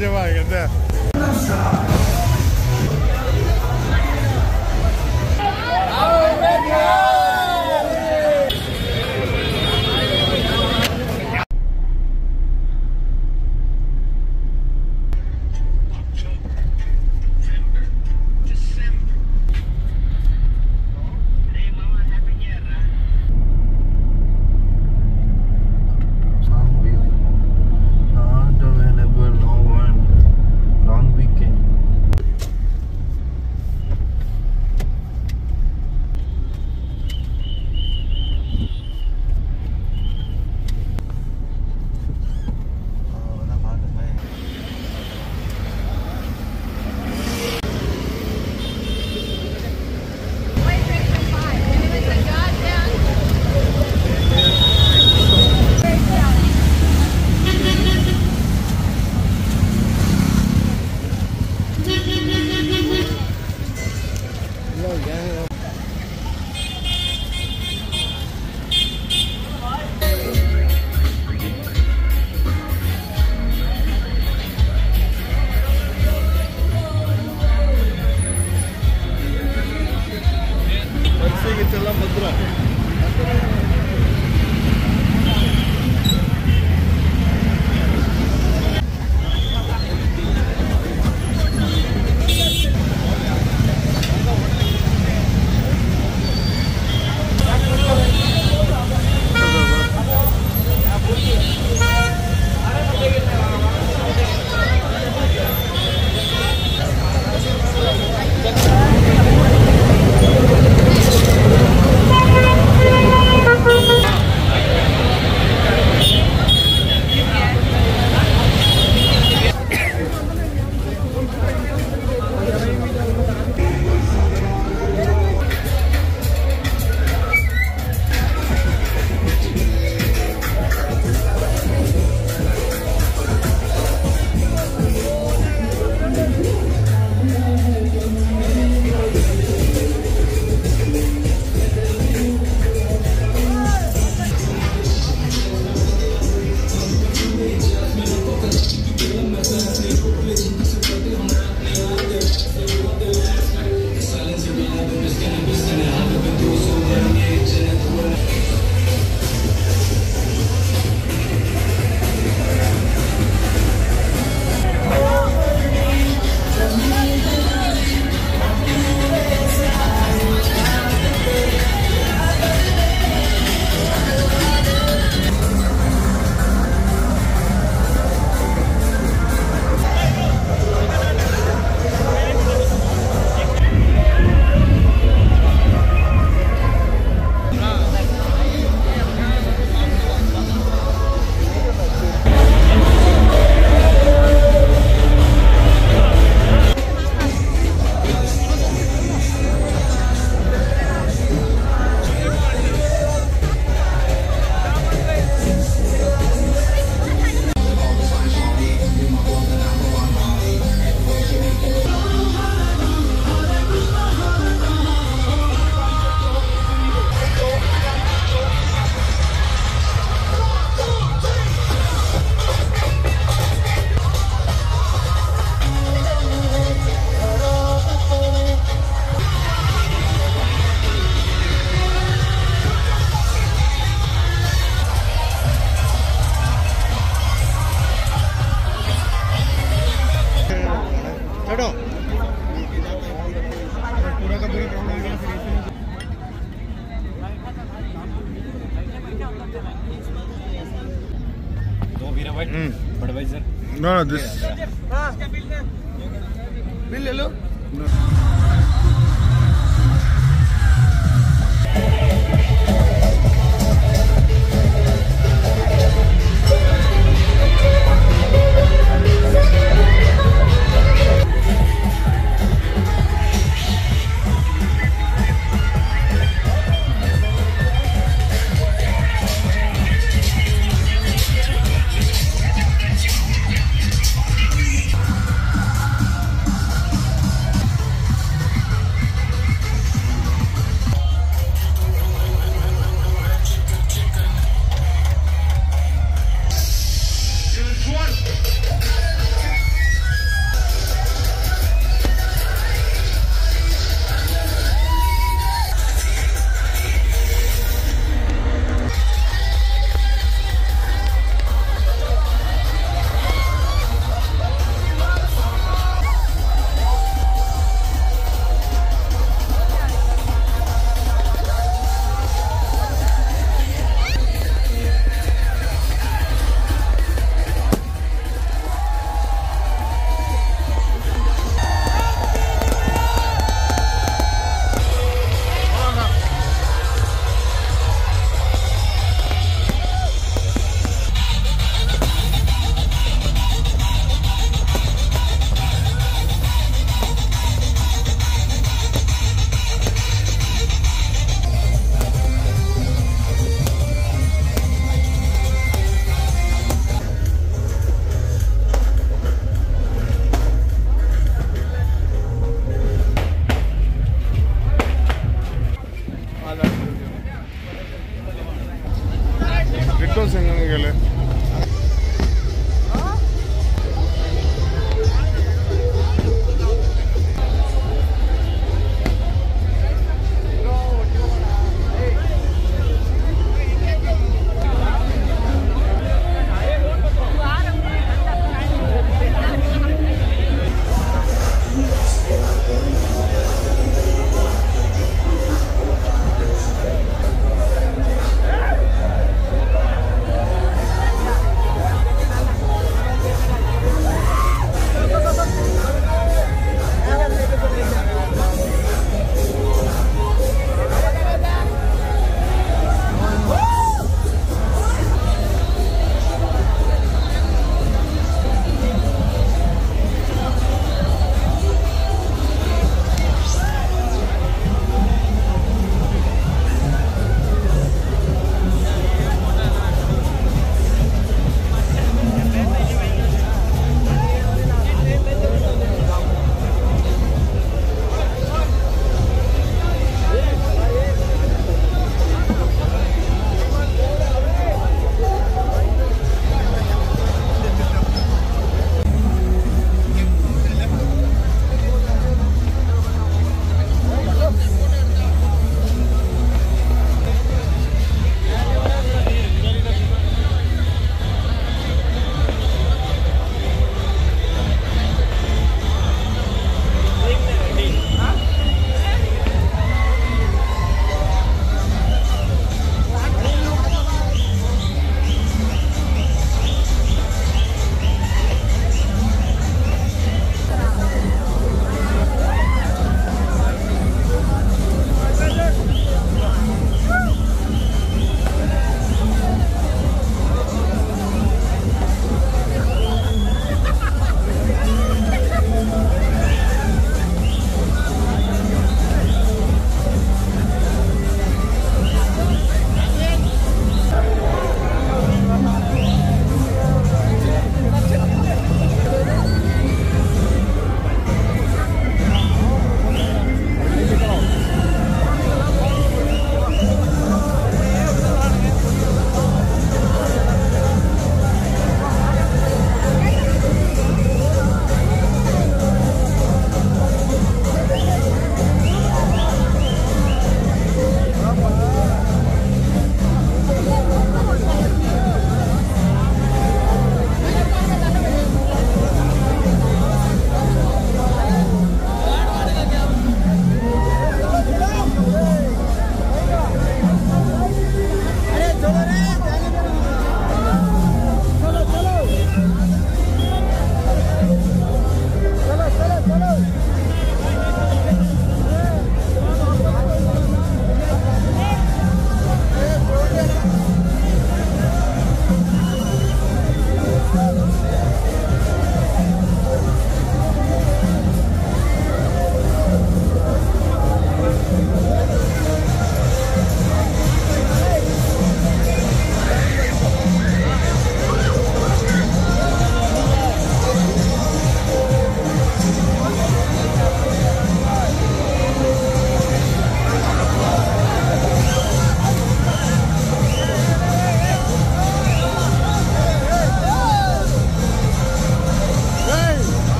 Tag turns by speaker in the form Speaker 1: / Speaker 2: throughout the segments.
Speaker 1: acaba? Gönder.
Speaker 2: Mm. Budweiser. No,
Speaker 1: no, this.
Speaker 2: Bill, hello?
Speaker 3: No.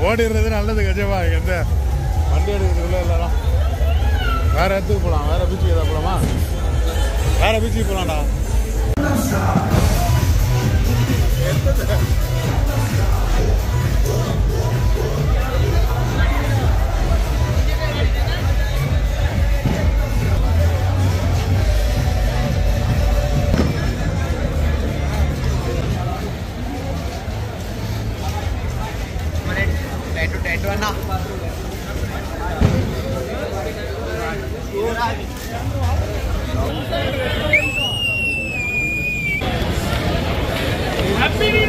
Speaker 1: ஓடிடுறது நல்லது கஜமா எந்த வண்டி எடுக்கிறதுக்குள்ள இல்லைடா. வேற இடத்துக்கு போகலாம் வேற பீச்சுக்கு ஏதாவது போகலாமா வேற பீச்சுக்கு போகலாம்டா இது
Speaker 4: happy new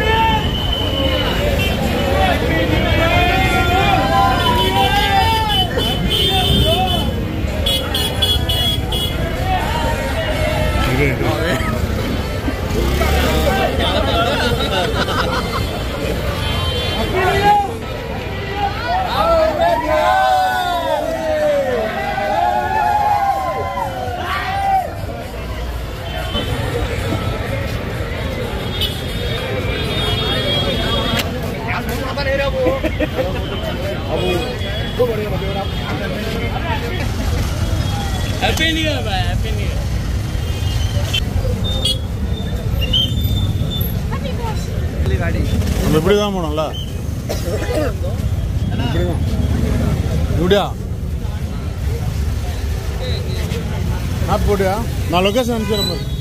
Speaker 4: year happy new year பா ஹாப்பி நியூ இயர்
Speaker 1: நம்ம இப்படி தான் போனோம்ல? இப்படியா? மேப் போட்டியா? நான் லொக்கேஷன் அனுப்பிச்சிடுறேன்